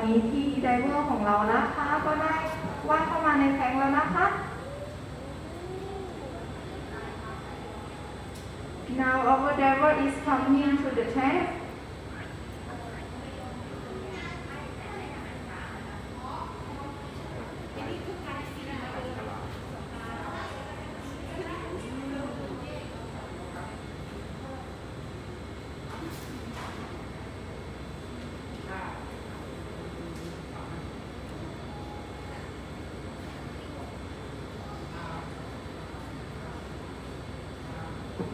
ค่ะตอนนี้ที่ไดเวอร์ของเรานะคะ ก็ได้ว่าเข้ามาในแทงแล้วนะคะ Now our driver is coming to the tank.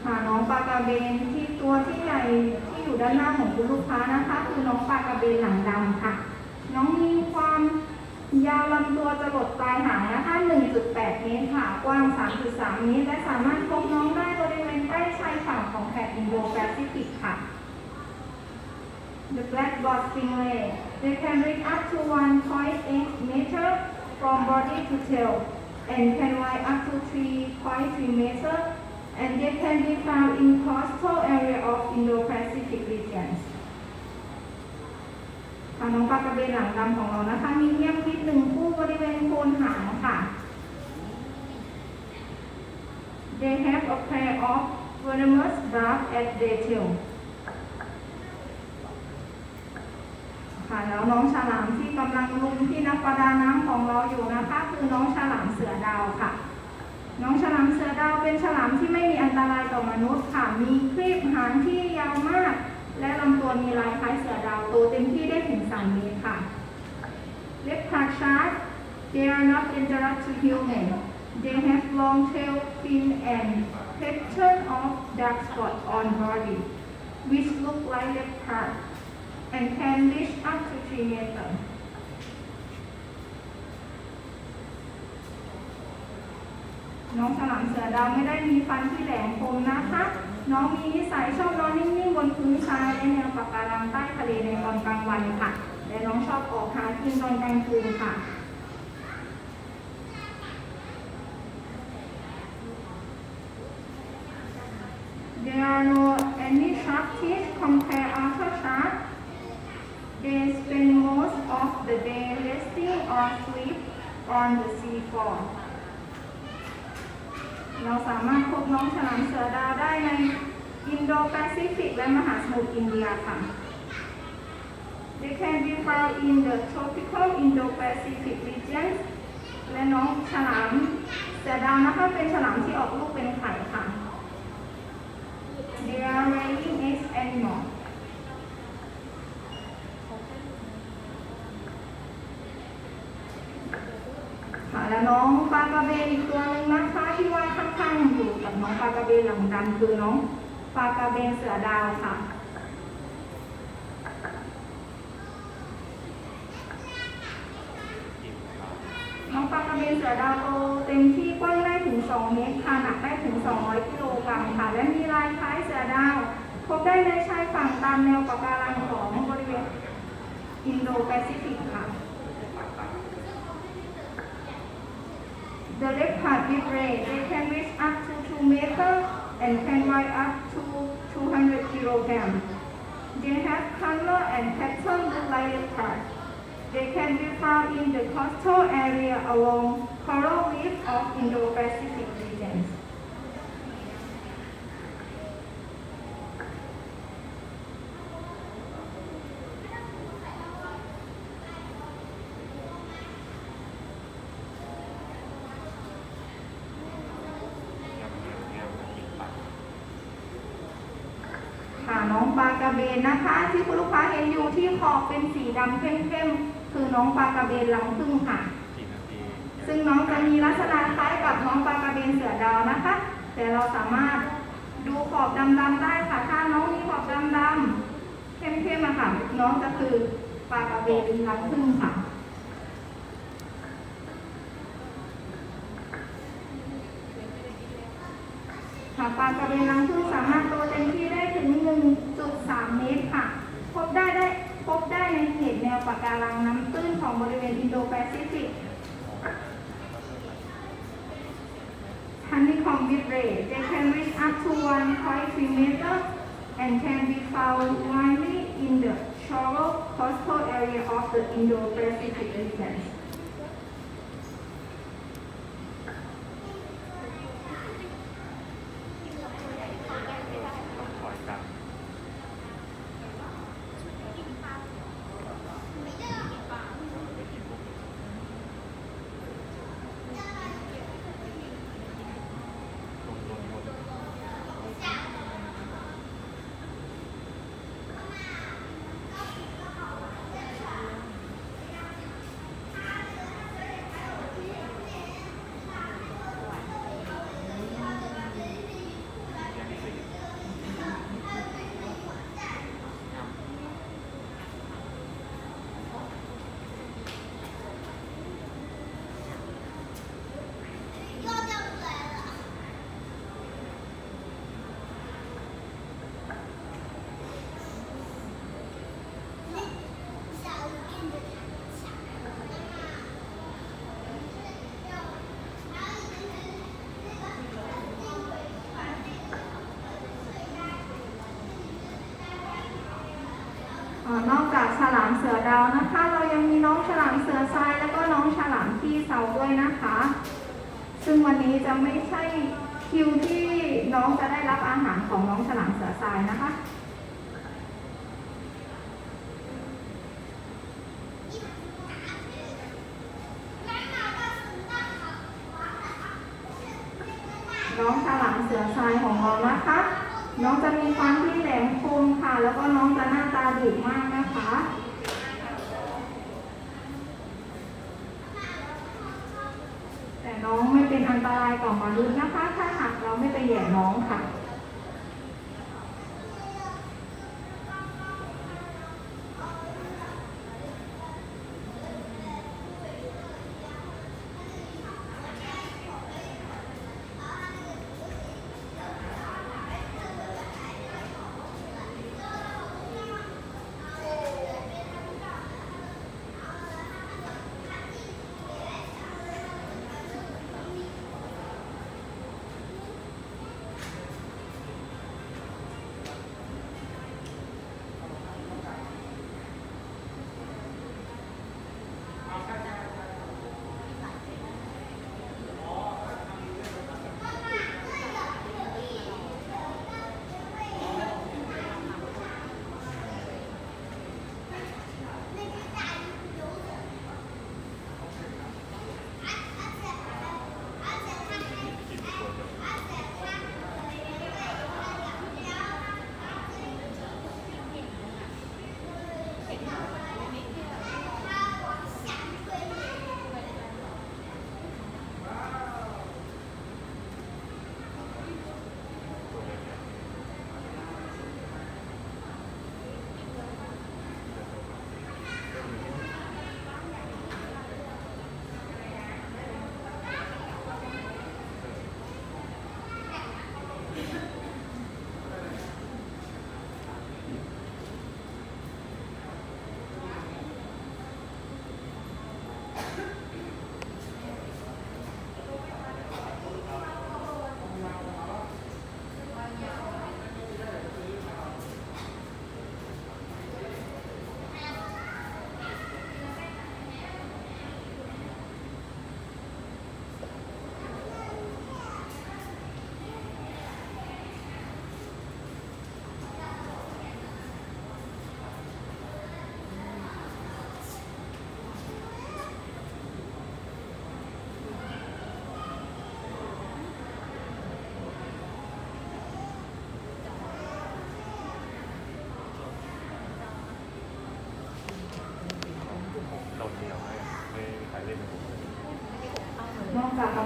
ค่ะน้องปลาก ระเบนที่ตัวที่ใหญ่ที่อยู่ด้านหน้าของคุณลูกค้านะคะ คือน้องปลากระเบนหลังดำค่ะ น้องมีความยาวลำตัวจะหลดปลายหางนะคะ 1.8 เมตรค่ะ กว้าง 3.3 เมตร และสามารถพบน้องได้บริเวณใกล้ชายฝั่งของแถบอินโดแปซิฟิกค่ะ The black-bot stingray they can reach up to 1.8 meter from body to tail and can weigh up to 3.3 meter and they can be found in coastal area of Indo-Pacific regions ค่ะน้องปลากระเบนหลังดำของเรานะคะ มีเงียบพิษหนึ่งคู่บริเวณโคนหางค่ะ They have a pair of venomous darts at their tail ค่ะแล้วน้องฉลามที่กำลังลุมที่นักประดาน้ำของเราอยู่นะคะ คือน้องฉลามเสือดาวค่ะ น้องฉลามเสือดาวเป็นฉลามที่ไม่มีอันตรายต่อมนุษย์ค่ะ มีครีบหางที่ยาวมาก และลำตัวมีลายคล้ายเสือดาวโตเต็มที่ได้ถึง 3 เมตรค่ะ Leopard shark they are not dangerous to human they have long tail fin and pattern of dark spot on body which look like leopard and can reach up to 3 meters น้องฉลามเสือดาวไม่ได้มีฟันที่แหลมคมนะคะ น้องมีนิสัยชอบนอนนิ่งๆบนพื้นทรายและแนวปะการังใต้ทะเลในตอนกลางวันค่ะ และน้องชอบออกหากินตอนกลางคืนค่ะ There are no any sharp teeth compare other shark. They spend most of the day resting or sleep on the seafloor. เราสามารถพบน้องฉลามเสือดาวได้ในอินโดแปซิฟิกและมหาสมุทรอินเดียค่ะ They can be found in the tropical Indo-Pacific regions และน้องฉลามเสือดาวนะคะเป็นฉลามที่ออกลูกเป็นไข่ค่ะ They are laying eggs animal ค่ะและ น้องปลากระเบนอีกตัวหนึ่งนะคะที่ว่ายข้างๆอยู่กับน้องปลากระเบนหลังดำคือน้องปลากระเบนเสือดาวค่ะน้องปลากระเบนเสือดาวโตเต็มที่กว้างได้ถึง 2 เมตรค่ะหนักได้ถึง 200กิโลกรัมค่ะ และมีลายคล้ายเสือดาวพบได้ในชายฝั่งตามแนวปะการังของบริเวณอินโดแปซิฟิกค่ะ The leopard with ray, they can reach up to 2 meters and can weigh up to 200 kilograms. They have color and pattern look like leopard. They can be found in the coastal area along coral reef of Indo-Pacific regions. น้องปลากระเบนนะคะ ที่คุณลูกค้าเห็นอยู่ที่ขอบเป็นสีดำเข้มๆคือน้องปลากระเบนลังพึ่งค่ะกี่นาทีซึ่งน้องจะมีลักษณะคล้ายกับน้องปลากระเบนเสือดาวนะคะ แต่เราสามารถดูขอบดำๆได้ค่ะ ถ้าน้องมีขอบดำๆเข้มๆอะค่ะ น้องจะคือปลากระเบนลังพึ่งค่ะ หาปลากระเบนรังผึ้งสามารถโตเต็มที่ได้ถึง 1.3 เมตรค่ะ พบได้ได้พบได้ในเขตแนวปะการังน้ำตื้นของบริเวณอินโดแปซิฟิกฮันนี่คอมบิดเรย์ they can reach up to 1.3 meters and can be found widely in the shallow coastal area of the Indo-Pacific region. ต้องคอยกันไม่กินพวกนี้ลงลงลง เอ่อนอกจาก ฉลามเสือดาวนะคะ เรายังมีน้องฉลามเสือทรายแล้วก็น้องฉลามที่เสาด้วยนะคะ ซึ่งวันนี้จะไม่ใช่คิวที่น้องจะได้รับอาหารของน้องฉลามเสือทรายนะคะ น้องฉลามเสือทรายของเรานะคะ น้องจะมีความที่แหลมคมค่ะ แล้วก็น้องจะหน้าตาดุมากนะคะ แต่น้องไม่เป็นอัน ตรายต่อมนุษย์นะคะ ถ้าหากเราไม่ไปแหย่น้องค่ะ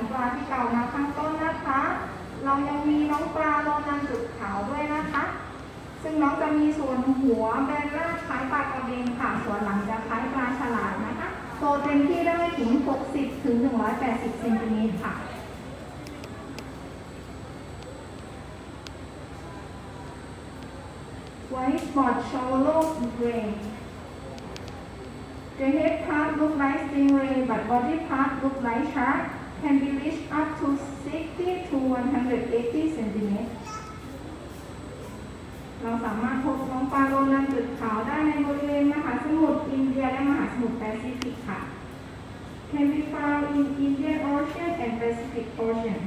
อกจากน้องปลาที่เก่ามาข้างต้นนะคะ เรายังมีน้องปลาโลนันจุดขาวด้วยนะคะ ซึ่งน้องจะมีส่วนหัวแบนราบคล้ายปลากระเบนค่ะ ส่วนหลังจะคล้ายปลาฉลาดนะคะ โตเต็มที่ได้ถึง 60 ถึง 180เซนติเมตรค่ะ White spot shallow gray. The head part look like stingray, but body part look like shark. Can be reached up to 60 to 180 centimeters. เราสามารถพบน้องปลาโรนันจุดขาวได้ในบริเวณมหาสมุทรอินเดียและมหาสมุทรแปซิฟิกค่ะ Can be found in Indian Ocean and Pacific Ocean